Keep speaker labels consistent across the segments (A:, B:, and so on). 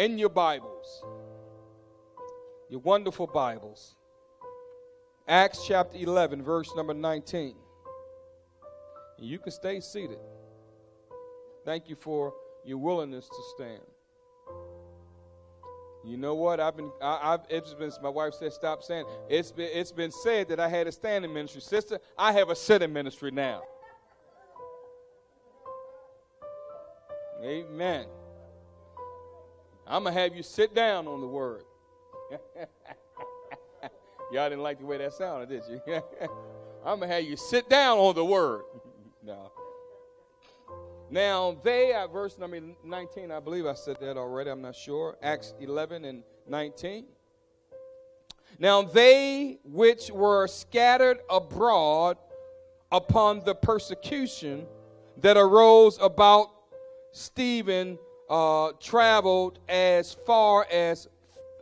A: in your Bibles, your wonderful Bibles, Acts chapter 11, verse number 19. You can stay seated. Thank you for your willingness to stand. You know what? I've been, I, have it's been, my wife said, stop saying. It's been, it's been said that I had a standing ministry. Sister, I have a sitting ministry now. Amen. I'm going to have you sit down on the word. Y'all didn't like the way that sounded, did you? I'm going to have you sit down on the word. no. Now, they, at verse number 19, I believe I said that already, I'm not sure. Acts 11 and 19. Now, they which were scattered abroad upon the persecution that arose about Stephen uh, traveled as far as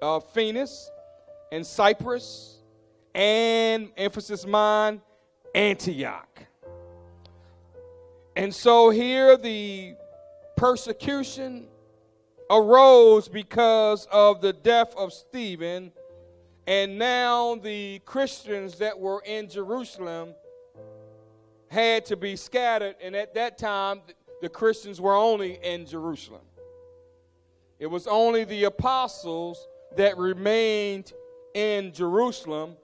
A: uh, Phoenix and Cyprus and, emphasis mine, Antioch. And so here the persecution arose because of the death of Stephen. And now the Christians that were in Jerusalem had to be scattered. And at that time, the Christians were only in Jerusalem. It was only the apostles that remained in Jerusalem,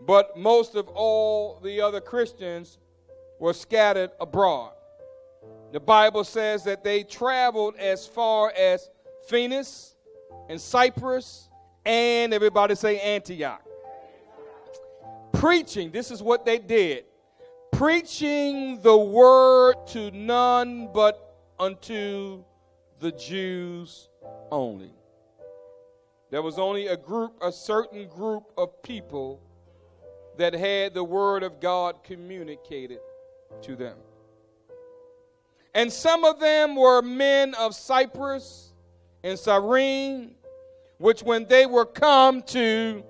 A: but most of all the other Christians were scattered abroad. The Bible says that they traveled as far as Phoenix and Cyprus and everybody say Antioch. Preaching, this is what they did. Preaching the word to none but unto the Jews only. There was only a group, a certain group of people that had the word of God communicated to them. And some of them were men of Cyprus and Cyrene, which when they were come to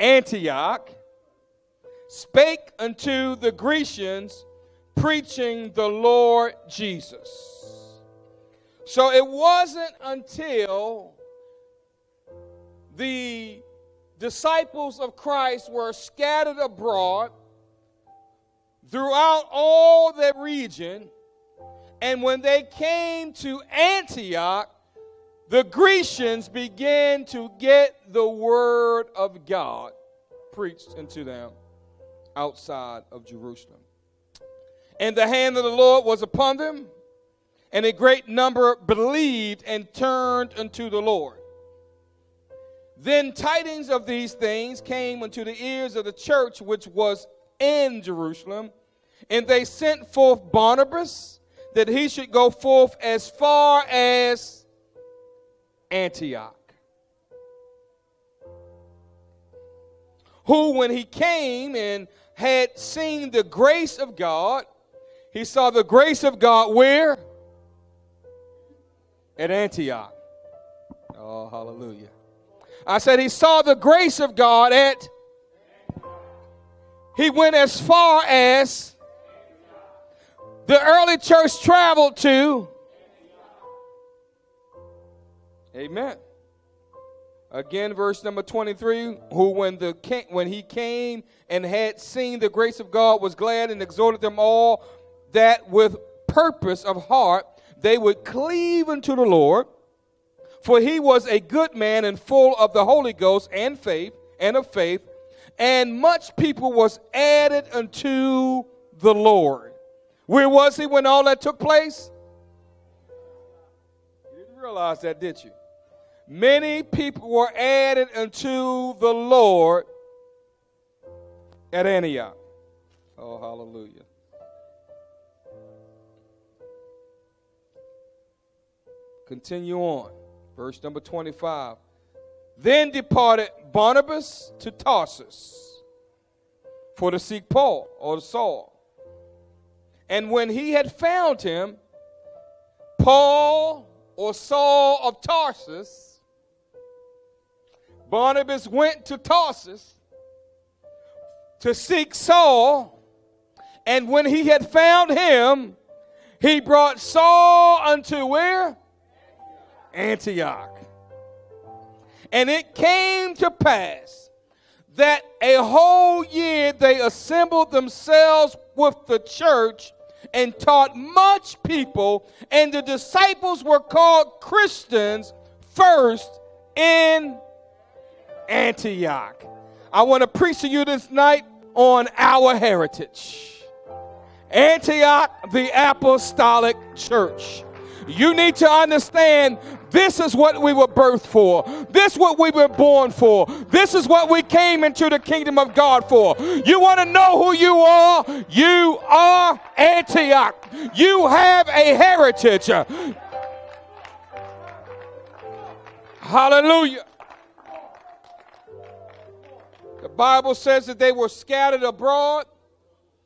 A: Antioch, spake unto the Grecians, preaching the Lord Jesus. So it wasn't until the disciples of Christ were scattered abroad throughout all that region. And when they came to Antioch, the Grecians began to get the word of God preached unto them outside of Jerusalem. And the hand of the Lord was upon them, and a great number believed and turned unto the Lord. Then tidings of these things came unto the ears of the church which was in Jerusalem. And they sent forth Barnabas that he should go forth as far as Antioch. Who, when he came and had seen the grace of God, he saw the grace of God where? At Antioch. Oh, hallelujah. I said he saw the grace of God at he went as far as the early church traveled to. Amen. Again, verse number 23 who, when, the, when he came and had seen the grace of God, was glad and exhorted them all that with purpose of heart they would cleave unto the Lord. For he was a good man and full of the Holy Ghost and faith and of faith and much people was added unto the Lord. Where was he when all that took place? You didn't realize that, did you? Many people were added unto the Lord at Antioch. Oh, hallelujah. Continue on. Verse number 25. Then departed Barnabas to Tarsus for to seek Paul or Saul. And when he had found him, Paul or Saul of Tarsus, Barnabas went to Tarsus to seek Saul. And when he had found him, he brought Saul unto where? Antioch. And it came to pass that a whole year they assembled themselves with the church and taught much people, and the disciples were called Christians first in Antioch. I want to preach to you this night on our heritage. Antioch, the Apostolic Church. You need to understand this is what we were birthed for. This is what we were born for. This is what we came into the kingdom of God for. You want to know who you are? You are Antioch. You have a heritage. Hallelujah. The Bible says that they were scattered abroad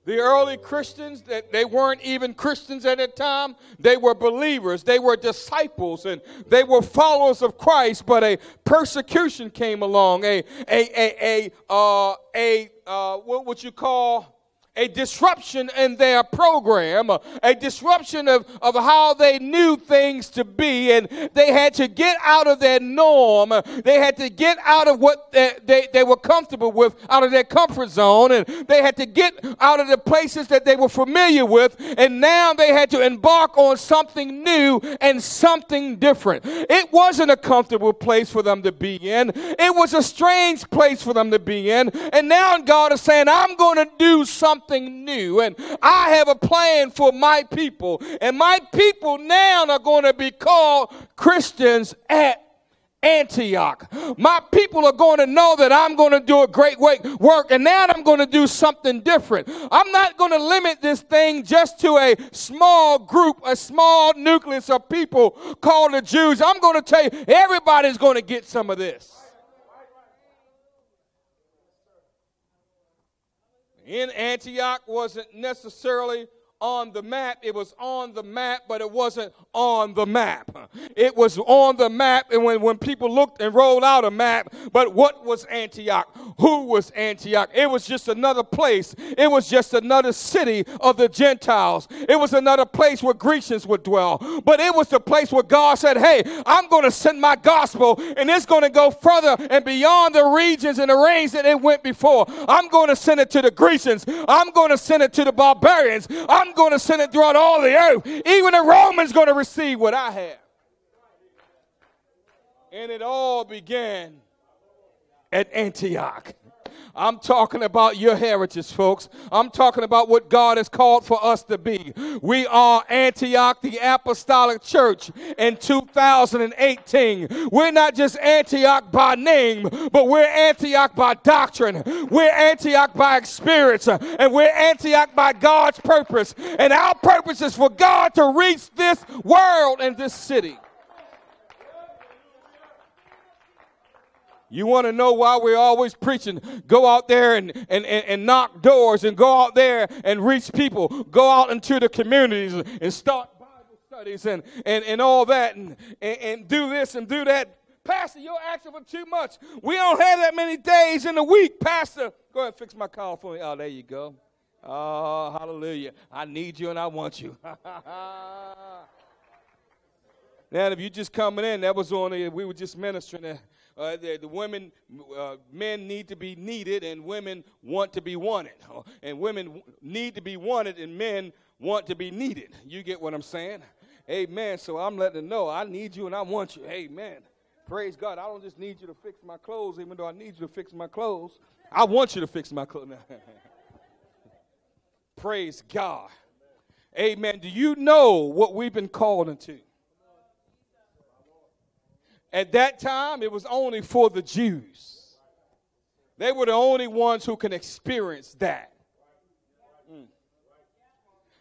A: the early Christians, that they weren't even Christians at that time. They were believers. They were disciples and they were followers of Christ. But a persecution came along. A a a a uh, a uh, what would you call a disruption in their program, a disruption of, of how they knew things to be, and they had to get out of their norm. They had to get out of what they, they, they were comfortable with, out of their comfort zone, and they had to get out of the places that they were familiar with, and now they had to embark on something new and something different. It wasn't a comfortable place for them to be in, it was a strange place for them to be in, and now God is saying, I'm going to do something something new. And I have a plan for my people. And my people now are going to be called Christians at Antioch. My people are going to know that I'm going to do a great work and now I'm going to do something different. I'm not going to limit this thing just to a small group, a small nucleus of people called the Jews. I'm going to tell you, everybody's going to get some of this. In Antioch wasn't necessarily on the map. It was on the map, but it wasn't on the map. It was on the map, and when, when people looked and rolled out a map, but what was Antioch? Who was Antioch? It was just another place. It was just another city of the Gentiles. It was another place where Grecians would dwell. But it was the place where God said, Hey, I'm going to send my gospel, and it's going to go further and beyond the regions and the range that it went before. I'm going to send it to the Grecians. I'm going to send it to the barbarians. I'm I'm going to send it throughout all the earth. Even the Romans going to receive what I have. And it all began at Antioch. I'm talking about your heritage, folks. I'm talking about what God has called for us to be. We are Antioch, the Apostolic Church in 2018. We're not just Antioch by name, but we're Antioch by doctrine. We're Antioch by experience, and we're Antioch by God's purpose. And our purpose is for God to reach this world and this city. You want to know why we're always preaching? Go out there and, and, and, and, knock doors and go out there and reach people. Go out into the communities and start Bible studies and, and, and all that and, and, and do this and do that. Pastor, you're asking for too much. We don't have that many days in a week. Pastor, go ahead and fix my car for me. Oh, there you go. Oh, hallelujah. I need you and I want you. now, if you're just coming in, that was only, we were just ministering. Uh, the, the, women, uh, men need to be needed, and women want to be wanted. And women need to be wanted, and men want to be needed. You get what I'm saying? Amen. So I'm letting them know I need you and I want you. Amen. Praise God. I don't just need you to fix my clothes, even though I need you to fix my clothes. I want you to fix my clothes. Praise God. Amen. Do you know what we've been called into? At that time, it was only for the Jews. They were the only ones who can experience that. Mm.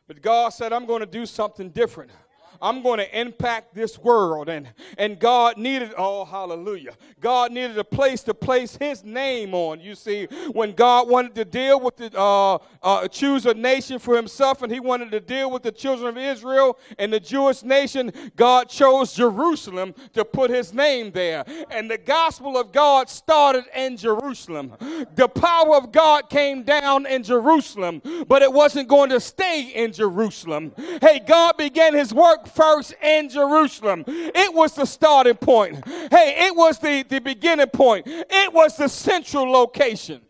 A: But God said, I'm going to do something different. I'm going to impact this world. And, and God needed, oh, hallelujah. God needed a place to place his name on. You see, when God wanted to deal with the, uh, uh, choose a nation for himself and he wanted to deal with the children of Israel and the Jewish nation, God chose Jerusalem to put his name there. And the gospel of God started in Jerusalem. The power of God came down in Jerusalem, but it wasn't going to stay in Jerusalem. Hey, God began his work first in Jerusalem. It was the starting point. Hey, it was the, the beginning point. It was the central location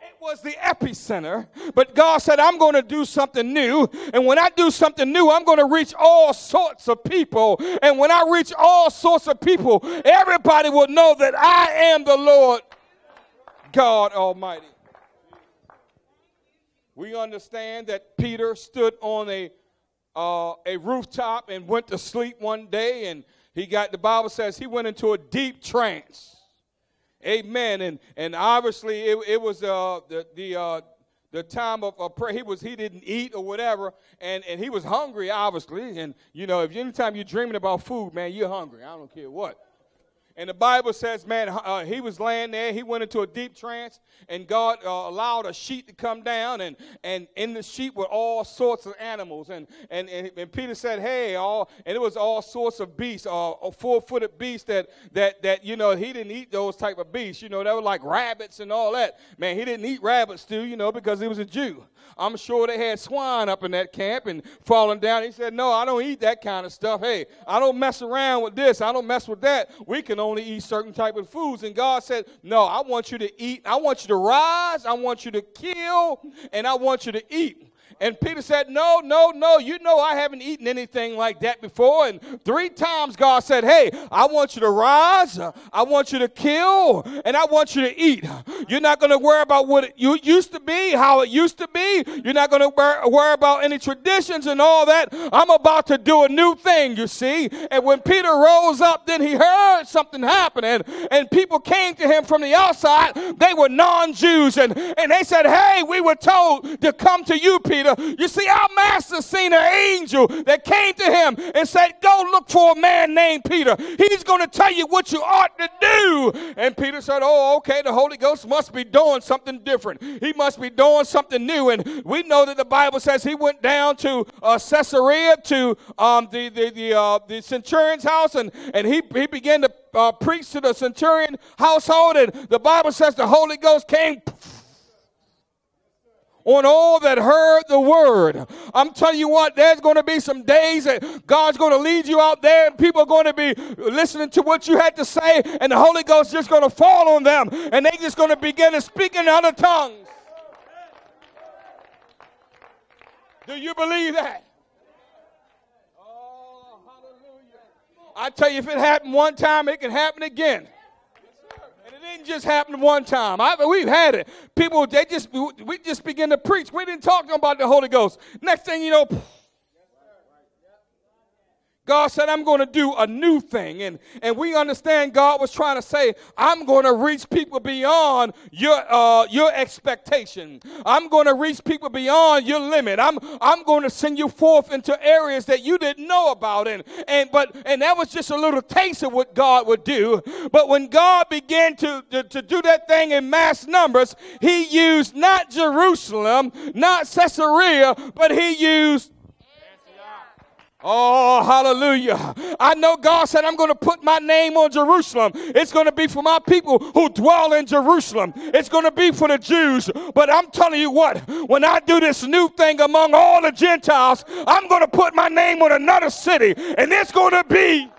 A: It was the epicenter, but God said, I'm going to do something new. And when I do something new, I'm going to reach all sorts of people. And when I reach all sorts of people, everybody will know that I am the Lord God Almighty. We understand that Peter stood on a, uh, a rooftop and went to sleep one day, and he got, the Bible says, he went into a deep trance. Amen. And and obviously it, it was uh, the the uh, the time of, of prayer. He was he didn't eat or whatever, and and he was hungry obviously. And you know, if anytime you're dreaming about food, man, you're hungry. I don't care what. And the Bible says, man, uh, he was laying there. He went into a deep trance, and God uh, allowed a sheet to come down, and, and in the sheet were all sorts of animals. And, and, and, and Peter said, hey, all, and it was all sorts of beasts, uh, four-footed beasts that, that, that, you know, he didn't eat those type of beasts. You know, they were like rabbits and all that. Man, he didn't eat rabbits, too, you know, because he was a Jew. I'm sure they had swine up in that camp and falling down. He said, no, I don't eat that kind of stuff. Hey, I don't mess around with this. I don't mess with that. We can only eat certain type of foods. And God said, No, I want you to eat. I want you to rise. I want you to kill. And I want you to eat. And Peter said, No, no, no. You know I haven't eaten anything like that before. And three times God said, Hey, I want you to rise, I want you to kill, and I want you to eat. You're not going to worry about what it used to be, how it used to be. You're not going to worry about any traditions and all that. I'm about to do a new thing, you see. And when Peter rose up, then he heard something happening, and people came to him from the outside. They were non Jews, and, and they said, Hey, we were told to come to you, Peter. Peter. You see, our master seen an angel that came to him and said, Go look for a man named Peter. He's going to tell you what you ought to do. And Peter said, Oh, okay, the Holy Ghost must be doing something different. He must be doing something new. And we know that the Bible says he went down to uh, Caesarea to um, the, the, the, uh, the centurion's house and, and he, he began to uh, preach to the centurion household. And the Bible says the Holy Ghost came on all that heard the word. I'm telling you what, there's going to be some days that God's going to lead you out there and people are going to be listening to what you had to say and the Holy Ghost is just going to fall on them and they're just going to begin to speak in other tongues. Do you believe that? Oh, hallelujah. I tell you, if it happened one time, it can happen again didn't just happen one time. I, we've had it. People, they just we just begin to preach. We didn't talk about the Holy Ghost. Next thing you know, God said, I'm going to do a new thing. And, and we understand God was trying to say, I'm going to reach people beyond your, uh, your expectation. I'm going to reach people beyond your limit. I'm, I'm going to send you forth into areas that you didn't know about. And, and, but, and that was just a little taste of what God would do. But when God began to, to, to do that thing in mass numbers, he used not Jerusalem, not Caesarea, but he used Oh, hallelujah. I know God said, I'm going to put my name on Jerusalem. It's going to be for my people who dwell in Jerusalem. It's going to be for the Jews. But I'm telling you what, when I do this new thing among all the Gentiles, I'm going to put my name on another city, and it's going to be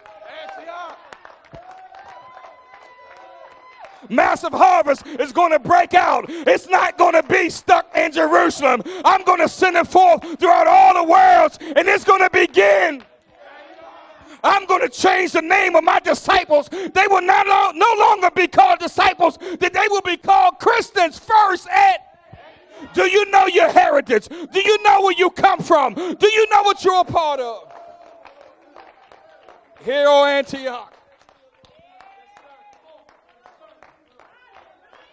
A: massive harvest is going to break out. It's not going to be stuck in Jerusalem. I'm going to send it forth throughout all the worlds, and it's going to begin. I'm going to change the name of my disciples. They will not no longer be called disciples, that they will be called Christians first at do you know your heritage? Do you know where you come from? Do you know what you're a part of? Here, O Antioch.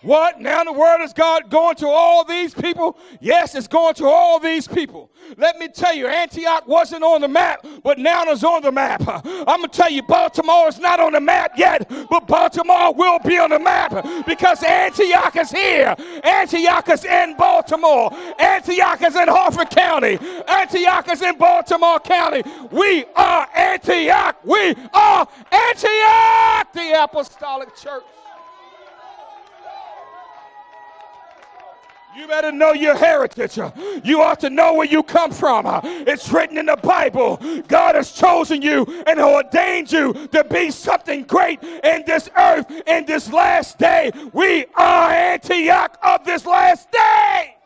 A: What? Now the word is God going to all these people? Yes, it's going to all these people. Let me tell you, Antioch wasn't on the map, but now it's on the map. I'm going to tell you, Baltimore is not on the map yet, but Baltimore will be on the map because Antioch is here. Antioch is in Baltimore. Antioch is in Harford County. Antioch is in Baltimore County. We are Antioch. We are Antioch, the Apostolic Church. You better know your heritage. You ought to know where you come from. It's written in the Bible. God has chosen you and ordained you to be something great in this earth in this last day. We are Antioch of this last day.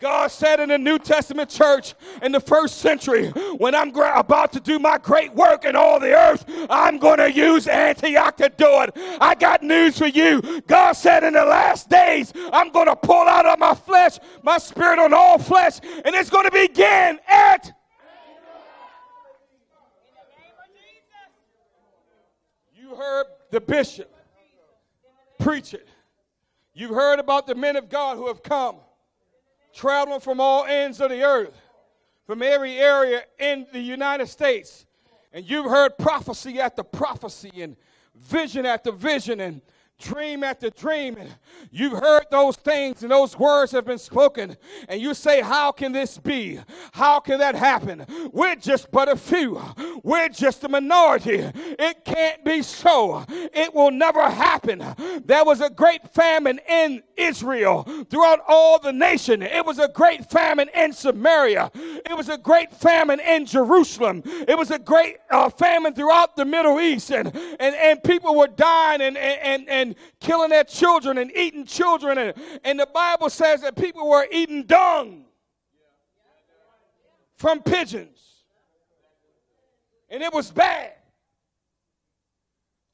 A: God said in the New Testament church in the first century, when I'm gra- about to do my great work in all the earth, I'm going to use Antioch to do it. I got news for you. God said in the last days, I'm going to pull out of my flesh my spirit on all flesh, and it's going to begin at. You heard the bishop preach it. You've heard about the men of God who have come traveling from all ends of the earth, from every area in the United States. And you've heard prophecy after prophecy and vision after vision and dream after dream. And you've heard those things and those words have been spoken. And you say, How can this be? How can that happen? We're just but a few, we're just a minority. It can't be so. It will never happen. There was a great famine in Israel throughout all the nation. It was a great famine in Samaria. It was a great famine in Jerusalem. It was a great uh, famine throughout the Middle East. And, and, and people were dying and, and, and killing their children and eating children. And, and the Bible says that people were eating dung from pigeons. And it was bad.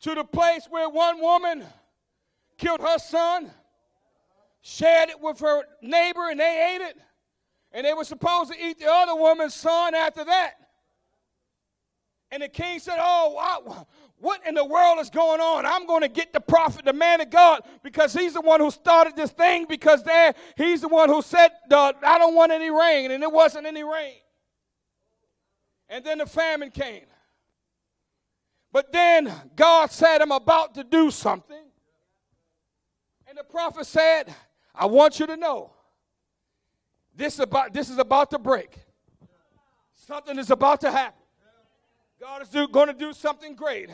A: To the place where one woman killed her son, shared it with her neighbor, and they ate it. And they were supposed to eat the other woman's son after that. And the king said, Oh, what in the world is going on? I'm going to get the prophet, the man of God, because he's the one who started this thing, because there he's the one who said, I don't want any rain, and it wasn't any rain. And then the famine came. But then God said, I'm about to do something. And the prophet said, I want you to know this, about, this is about to break. Something is about to happen. God is going to do something great.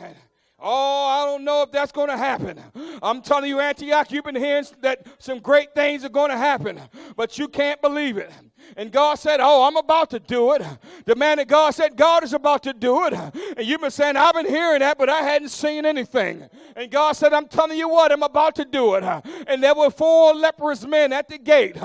A: Oh, I don't know if that's going to happen. I'm telling you, Antioch, you've been hearing that some great things are going to happen, but you can't believe it. And God said, Oh, I'm about to do it. The man of God said, God is about to do it. And you've been saying, I've been hearing that, but I hadn't seen anything. And God said, I'm telling you what, I'm about to do it. And there were four leprous men at the gate.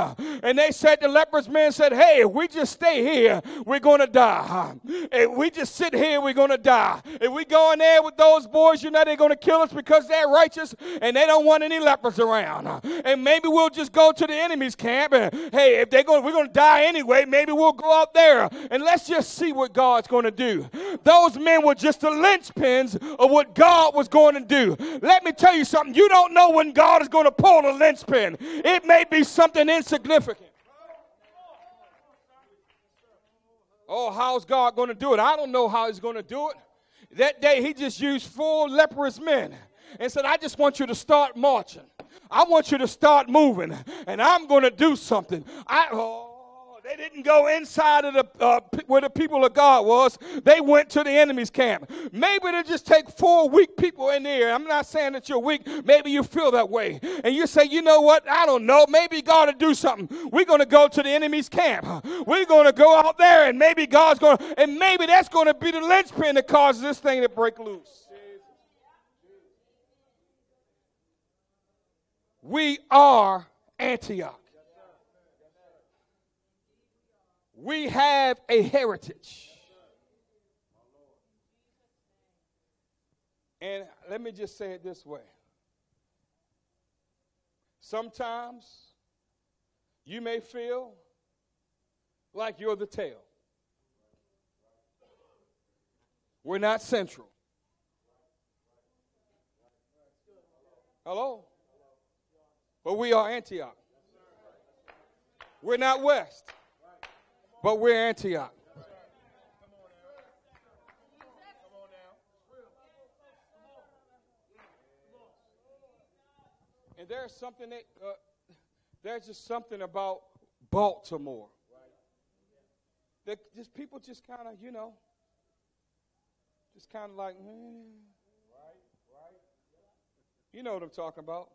A: And they said, The leprous men said, Hey, if we just stay here, we're going to die. If we just sit here, we're going to die. If we go in there with those boys, you know they're going to kill us because they're righteous and they don't want any lepers around. And maybe we'll just go to the enemy's camp. And hey, if they're going, we're going to die anyway. Maybe we'll go out there and let's just see what God's going to do. Those men were just the linchpins of what God was going to do. Let me tell you something. You don't know when God is going to pull a linchpin. It may be something insignificant. Oh, how's God going to do it? I don't know how He's going to do it. That day, He just used four leprous men and said, I just want you to start marching. I want you to start moving, and I'm going to do something. I, oh, they didn't go inside of the uh, where the people of God was. They went to the enemy's camp. Maybe they just take four weak people in there. I'm not saying that you're weak. Maybe you feel that way, and you say, you know what? I don't know. Maybe God will do something. We're going to go to the enemy's camp. We're going to go out there, and maybe God's going to, and maybe that's going to be the linchpin that causes this thing to break loose. We are Antioch. We have a heritage. And let me just say it this way. Sometimes you may feel like you're the tail. We're not central. Hello? But we are Antioch. We're not west. But we're Antioch. And there's something that, uh, there's just something about Baltimore. That just people just kind of, you know, just kind of like, mm. You know what I'm talking about.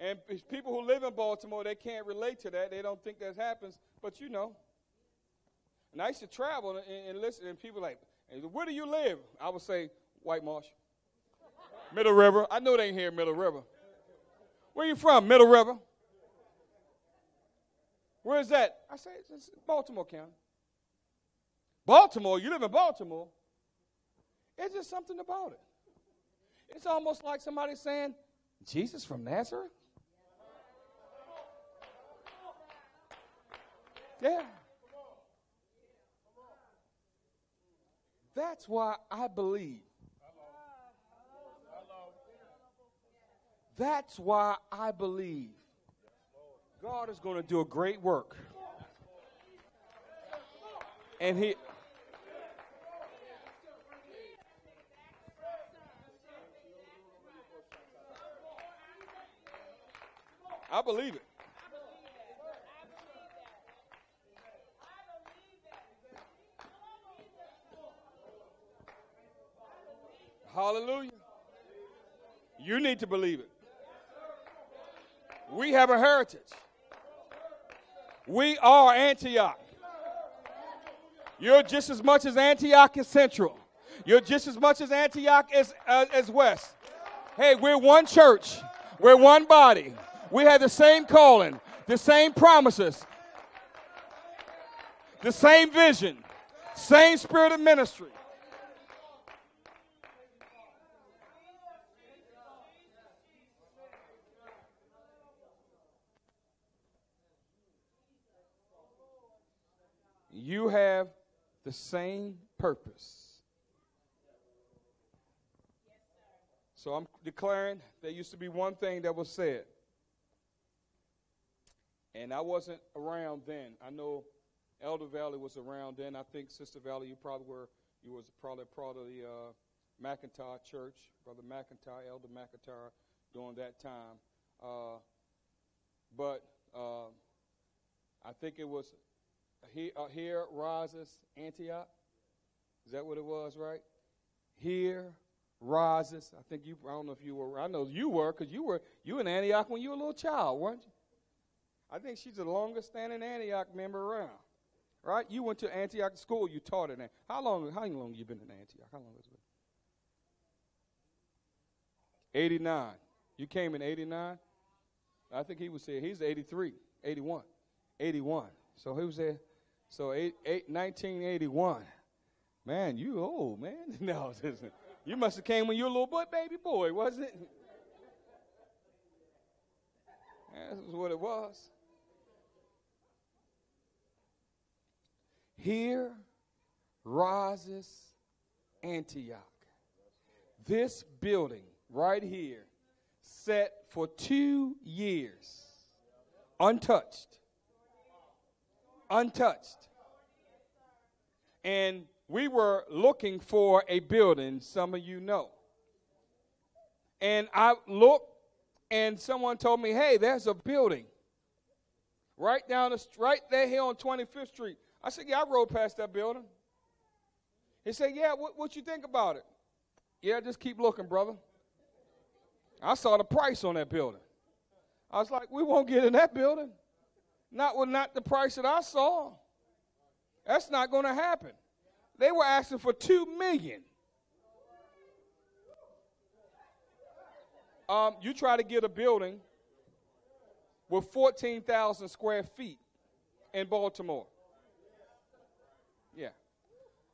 A: And people who live in Baltimore, they can't relate to that. They don't think that happens, but you know. And I used to travel and, and listen, and people like, where do you live? I would say, White Marsh. Middle River. I know they ain't here, Middle River. Where you from? Middle River. Where's that? I say, it's Baltimore County. Baltimore, you live in Baltimore. It's just something about it. It's almost like somebody saying, Jesus from Nazareth? Yeah. That's why I believe. That's why I believe God is going to do a great work. And he I believe it. Hallelujah. You need to believe it. We have a heritage. We are Antioch. You're just as much as Antioch as Central. You're just as much as Antioch as, uh, as West. Hey, we're one church. We're one body. We have the same calling, the same promises, the same vision, same spirit of ministry. You have the same purpose. So I'm declaring there used to be one thing that was said. And I wasn't around then. I know Elder Valley was around then. I think Sister Valley, you probably were. You was probably part of the uh, McIntyre Church, Brother McIntyre, Elder McIntyre, during that time. Uh, but uh, I think it was here, uh, here rises Antioch. Is that what it was, right? Here rises. I think you. I don't know if you were. I know you were because you were you in Antioch when you were a little child, weren't you? I think she's the longest standing Antioch member around. Right? You went to Antioch school, you taught in How long how long you been in Antioch? How long has it been? 89. You came in 89? I think he was here. He's 83, 81. 81. So he was there. So eight, eight, 1981. Man, you old, man. no, you must have came when you were a little boy, baby boy, wasn't it? That's what it was. Here rises Antioch. This building right here, set for two years, untouched. Untouched. And we were looking for a building, some of you know. And I looked, and someone told me, hey, there's a building right down the right there here on 25th Street. I said, Yeah, I rode past that building. He said, Yeah, what, what you think about it? Yeah, just keep looking, brother. I saw the price on that building. I was like, we won't get in that building. Not with not the price that I saw. That's not going to happen. They were asking for two million. Um, you try to get a building with 14,000 square feet in Baltimore. Yeah.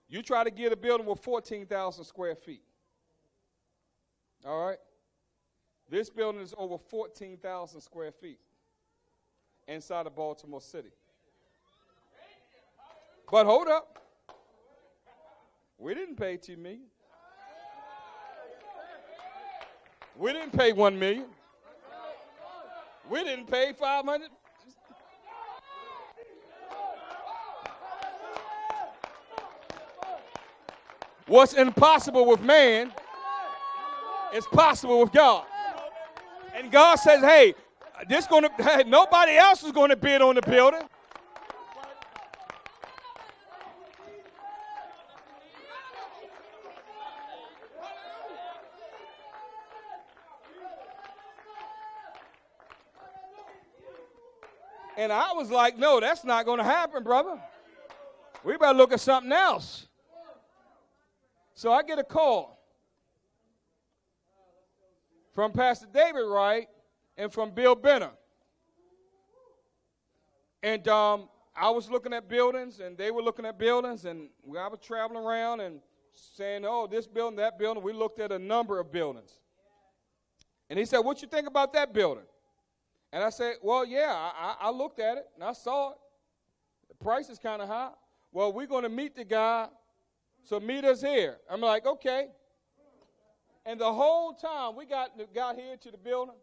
A: You try to get a building with 14,000 square feet. All right? This building is over 14,000 square feet inside of Baltimore City. But hold up. We didn't pay 2 million. We didn't pay 1 million. We didn't pay 500 What's impossible with man is possible with God. And God says, hey, this going to hey, nobody else is going to bid on the building. And I was like, no, that's not going to happen, brother. We better look at something else. So I get a call from Pastor David Wright and from Bill Benner. And um, I was looking at buildings, and they were looking at buildings, and I was traveling around and saying, "Oh, this building, that building." We looked at a number of buildings, and he said, "What you think about that building?" And I said, "Well, yeah, I, I looked at it and I saw it. The price is kind of high. Well, we're going to meet the guy, so meet us here." I'm like, "Okay." And the whole time we got got here to the building,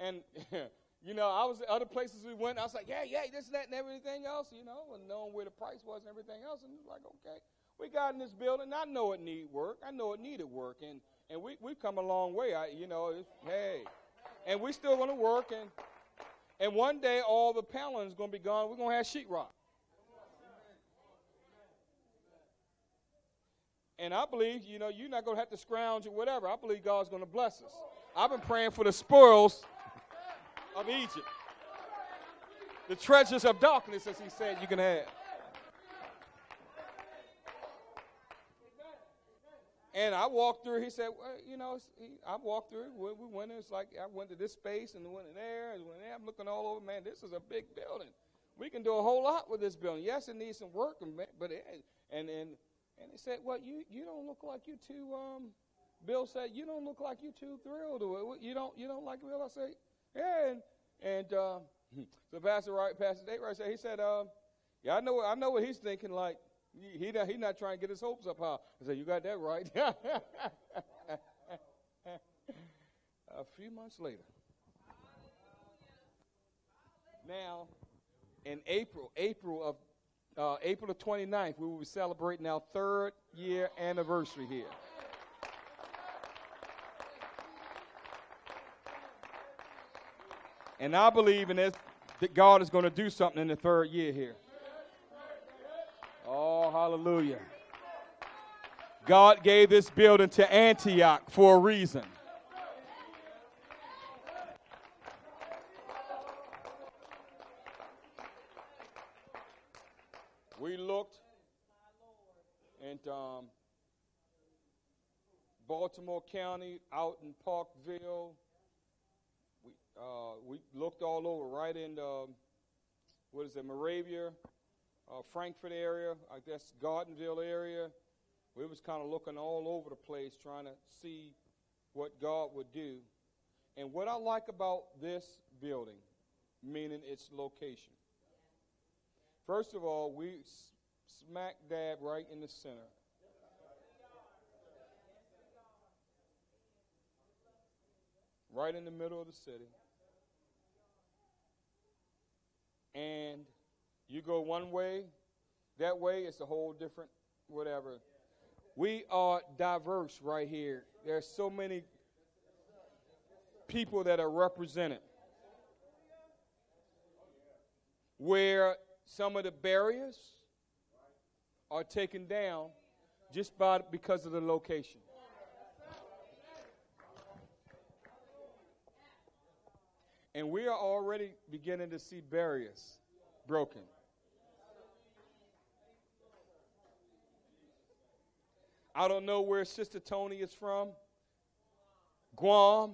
A: and You know, I was at other places we went. I was like, yeah, yeah, this, that, and everything else. You know, and knowing where the price was and everything else, and like, okay, we got in this building. I know it need work. I know it needed work, and and we we've come a long way. I, you know, hey, and we still going to work, and and one day all the paneling is going to be gone. We're going to have sheetrock. And I believe, you know, you're not going to have to scrounge or whatever. I believe God's going to bless us. I've been praying for the spoils of Egypt. The treasures of darkness, as he said, you can have. And I walked through. He said, well, you know, I walked through. We, we went. It's like I went to this space and went in there and went there. I'm looking all over. Man, this is a big building. We can do a whole lot with this building. Yes, it needs some work, but it, and and and he said, well, you you don't look like you too. Um, Bill said, you don't look like you too thrilled. You don't you don't like Bill. I yeah, and, and uh, so Pastor Wright, Pastor Wright said, he said, uh, yeah, I know, I know what he's thinking. Like he, he not, he not trying to get his hopes up high. I said, you got that right. A few months later. Now, in April, April of uh, April the 29th, we will be celebrating our third year anniversary here. And I believe in this that God is going to do something in the third year here. Oh, hallelujah. God gave this building to Antioch for a reason. We looked in um, Baltimore County, out in Parkville, uh, we looked all over, right in the, what is it, Moravia, uh, Frankford area, I guess Gardenville area. We was kind of looking all over the place trying to see what God would do. And what I like about this building, meaning its location, first of all, we smack dab right in the center. Right in the middle of the city. And you go one way, that way it's a whole different whatever. We are diverse right here. There's so many people that are represented. Where some of the barriers are taken down just by because of the location. And we are already beginning to see barriers broken. I don't know where Sister Tony is from. Guam.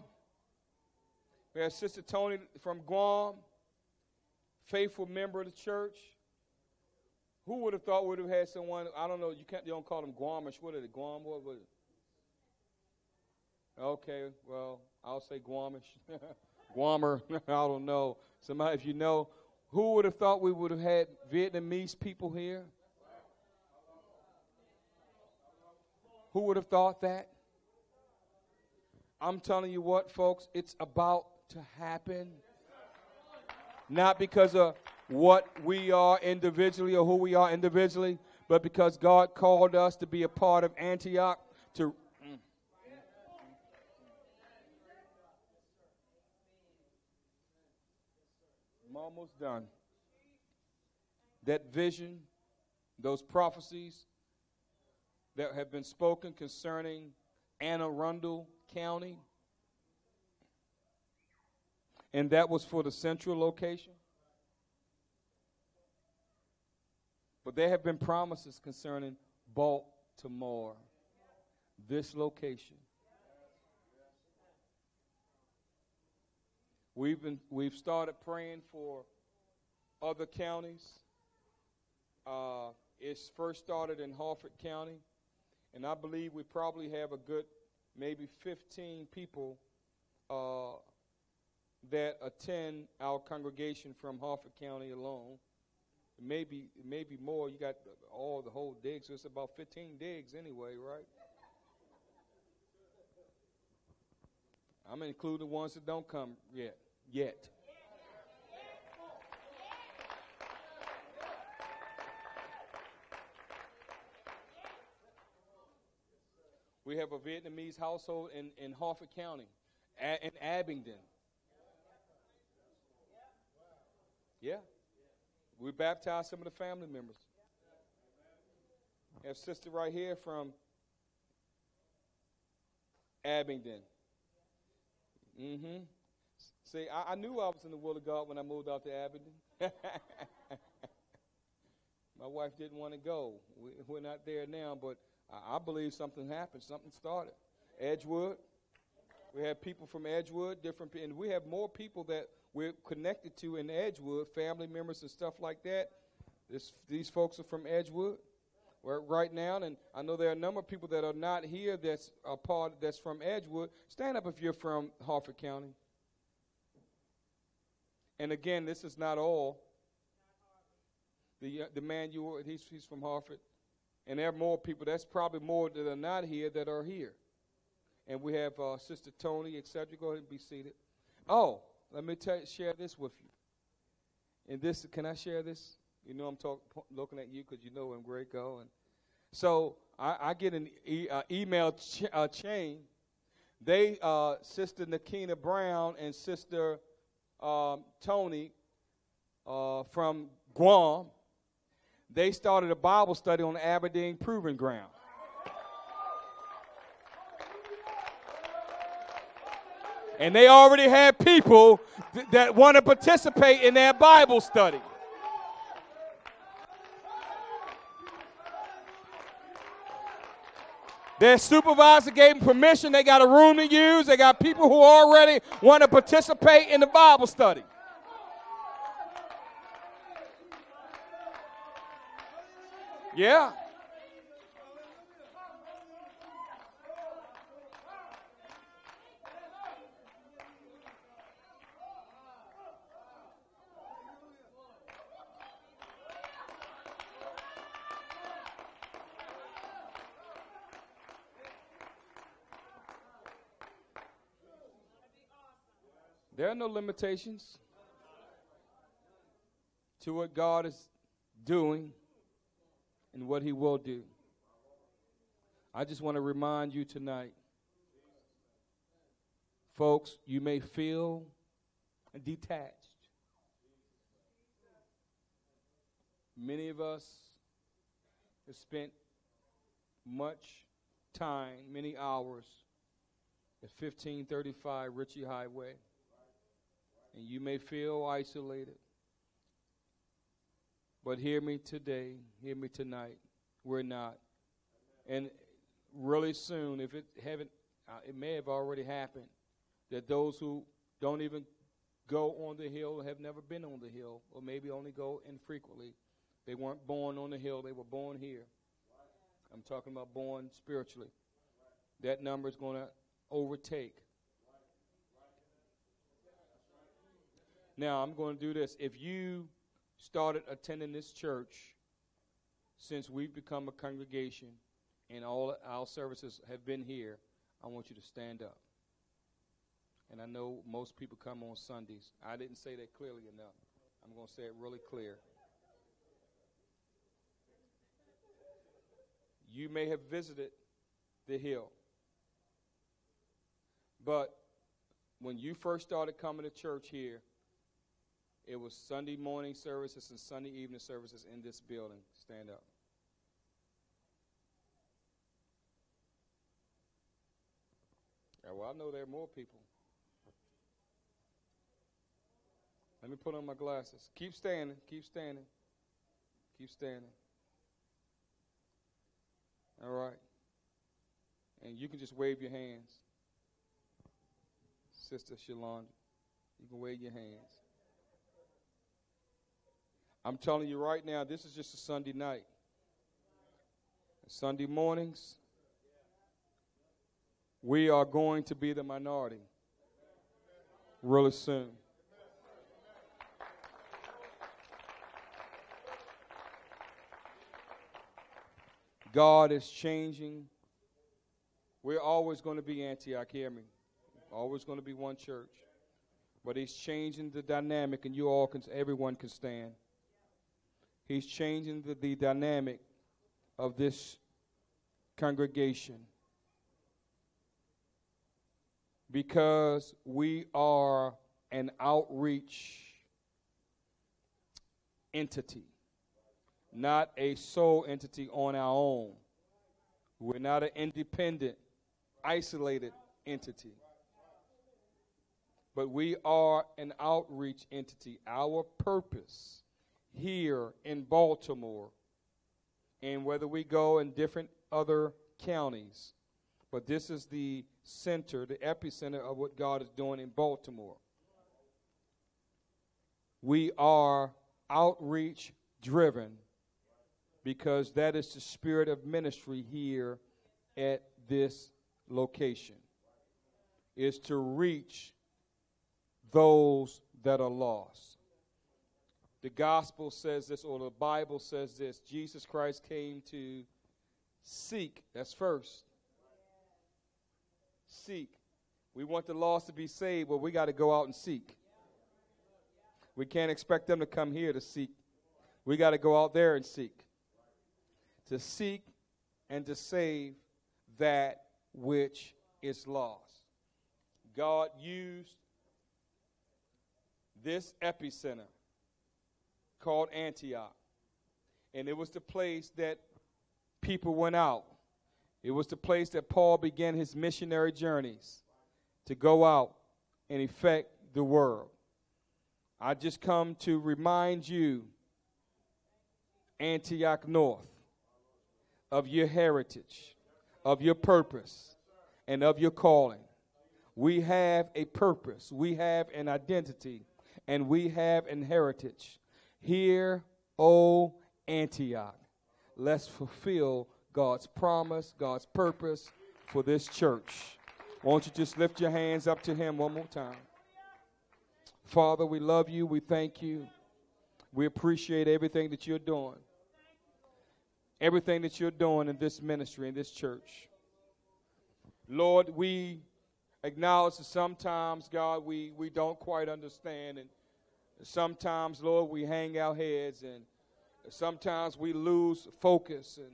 A: We have Sister Tony from Guam, faithful member of the church. Who would have thought would have had someone? I don't know. You can't. You don't call them Guamish. What is it? Guam? What was it? Okay. Well, I'll say Guamish. Guamer, I don't know. Somebody, if you know, who would have thought we would have had Vietnamese people here? Who would have thought that? I'm telling you what, folks, it's about to happen. Not because of what we are individually or who we are individually, but because God called us to be a part of Antioch to almost done. That vision, those prophecies that have been spoken concerning Anne Arundel County, and that was for the central location. But there have been promises concerning Baltimore, this location. We've been we've started praying for other counties. Uh, it's first started in Harford County, and I believe we probably have a good maybe 15 people uh, that attend our congregation from Harford County alone. Maybe maybe more. You got all the whole digs. It's about 15 digs anyway, right? I'm including the ones that don't come yet. Yet. We have a Vietnamese household in, in Harford County, a, in Abingdon. Yeah. We baptized some of the family members. We have sister right here from Abingdon. Mm-hmm. See, I, I, knew I was in the will of God when I moved out to Abingdon. My wife didn't want to go. We, are not there now, but I, I believe something happened. Something started. Edgewood. We have people from Edgewood, different, and we have more people that we're connected to in Edgewood, family members and stuff like that. This, these folks are from Edgewood right now, and I know there are a number of people that are not here that's a part that's from Edgewood. Stand up if you're from Harford County. And again, this is not all. The uh, the man you were, he's he's from Harford, and there are more people. That's probably more that are not here that are here. And we have uh, Sister Tony, etc. Go ahead and be seated. Oh, let me tell, share this with you. And this, can I share this? You know, I'm talk, looking at you because you know I'm great going. So I, I get an e- uh, email ch- uh, chain. They, uh, Sister Nakina Brown and Sister um, Tony uh, from Guam, they started a Bible study on the Aberdeen Proving Ground. And they already had people th- that want to participate in their Bible study. Their supervisor gave them permission. They got a room to use. They got people who already want to participate in the Bible study. Yeah. There are no limitations to what God is doing and what He will do. I just want to remind you tonight, folks, you may feel detached. Many of us have spent much time, many hours at 1535 Ritchie Highway and you may feel isolated. But hear me today, hear me tonight. We're not. And really soon, if it haven't, uh, it may have already happened, that those who don't even go on the hill have never been on the hill, or maybe only go infrequently. They weren't born on the hill, they were born here. I'm talking about born spiritually. That number is going to overtake Now, I'm going to do this. If you started attending this church since we've become a congregation and all our services have been here, I want you to stand up. And I know most people come on Sundays. I didn't say that clearly enough. I'm going to say it really clear. You may have visited the hill. But when you first started coming to church here, it was Sunday morning services and Sunday evening services in this building. Stand up. Yeah, well, I know there are more people. Let me put on my glasses. Keep standing. Keep standing. Keep standing. All right. And you can just wave your hands. Sister Shalonda, you can wave your hands. I'm telling you right now, this is just a Sunday night. Sunday mornings, we are going to be the minority really soon. God is changing. We're always going to be Antioch, hear me. Always going to be one church. But he's changing the dynamic, and you all can, everyone can stand. He's changing the, the dynamic of this congregation because we are an outreach entity not a sole entity on our own. We're not an independent, isolated entity. But we are an outreach entity. Our purpose here in Baltimore, and whether we go in different other counties, but this is the center, the epicenter of what God is doing in Baltimore. We are outreach driven because that is the spirit of ministry here at this location is to reach those that are lost. The gospel says this, or the Bible says this Jesus Christ came to seek. That's first. Seek. We want the lost to be saved, but we got to go out and seek. We can't expect them to come here to seek. We got to go out there and seek to seek and to save that which is lost. God used this epicenter called Antioch, and it was the place that people went out. It was the place that Paul began his missionary journeys to go out and affect the world. I just come to remind you, Antioch North, of your heritage, of your purpose, and of your calling. We have a purpose, we have an identity, and we have an heritage. Here, O Antioch, let's fulfill God's promise, God's purpose for this church. Won't you just lift your hands up to Him one more time? Father, we love you. We thank you. We appreciate everything that you're doing everything that you're doing in this ministry, in this church. Lord, we acknowledge that sometimes, God, we, we don't quite understand. And sometimes, Lord, we hang our heads and sometimes we lose focus and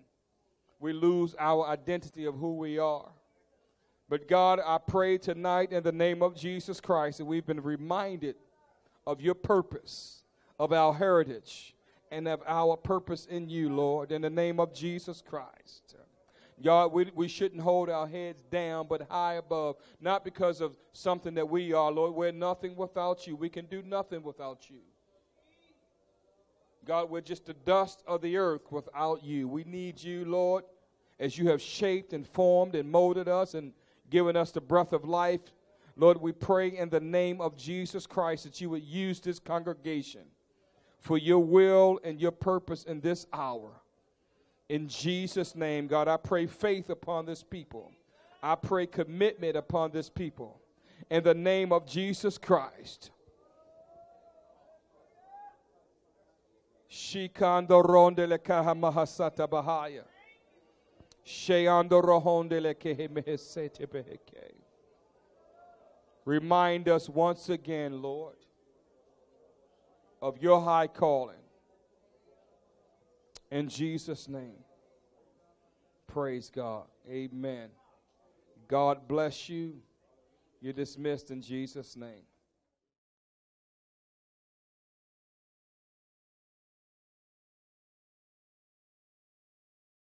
A: we lose our identity of who we are. But God, I pray tonight in the name of Jesus Christ that we've been reminded of your purpose, of our heritage, and of our purpose in you, Lord, in the name of Jesus Christ. God, we, we shouldn't hold our heads down, but high above, not because of something that we are, Lord. We're nothing without you. We can do nothing without you. God, we're just the dust of the earth without you. We need you, Lord, as you have shaped and formed and molded us and given us the breath of life. Lord, we pray in the name of Jesus Christ that you would use this congregation for your will and your purpose in this hour. In Jesus' name, God, I pray faith upon this people. I pray commitment upon this people. In the name of Jesus Christ. Shikando kaha mahasata bahaya. Rohondele kehemehesete beheke. Remind us once again, Lord, of your high calling. In Jesus' name. Praise God. Amen. God bless you. You're dismissed in Jesus' name.